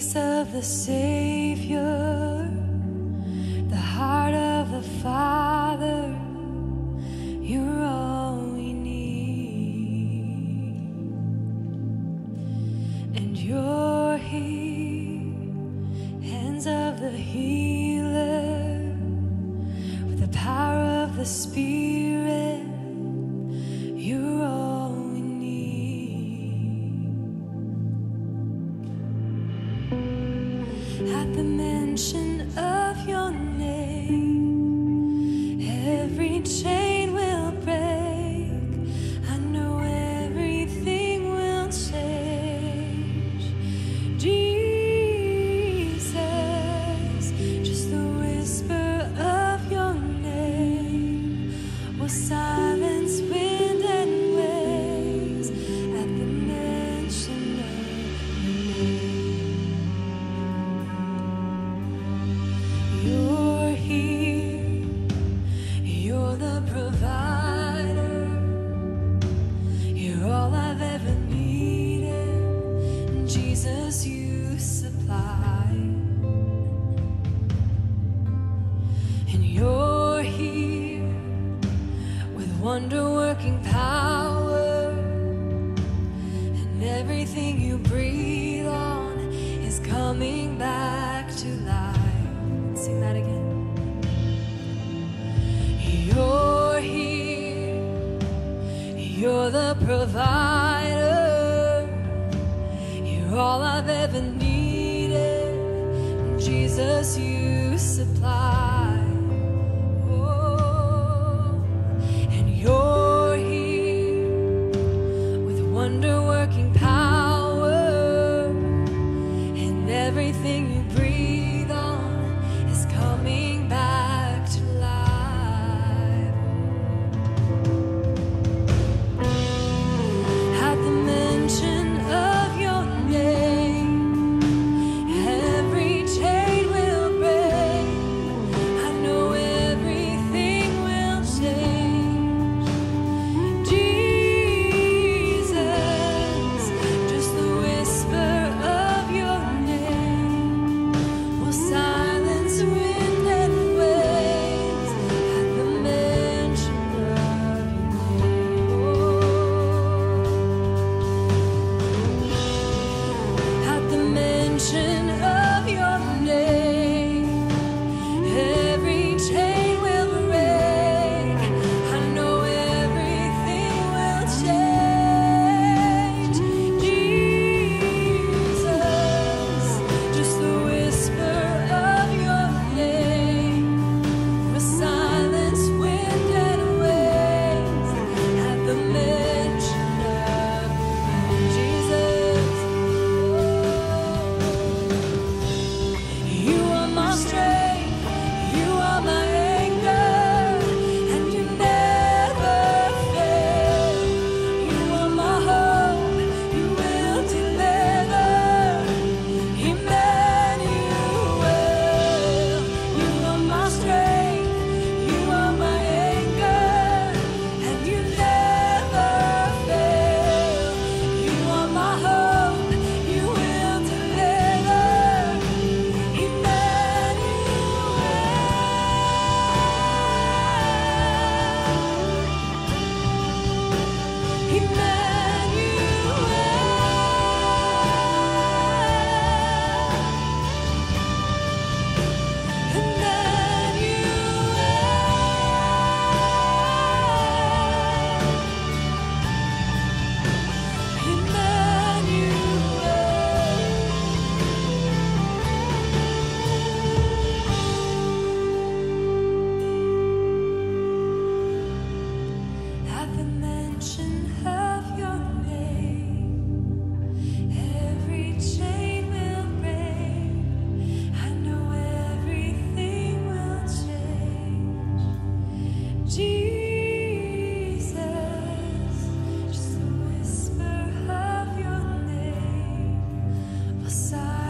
the Savior, the heart of the Father. You're all we need, and you're here, hands of the healer, with the power of the Spirit. The Jesus, you supply. And you're here with wonder working power. And everything you breathe on is coming back to life. Sing that again. You're here, you're the provider. All I've ever needed. Jesus, you supply. Oh, and you're here with wonder working power. And everything you breathe side.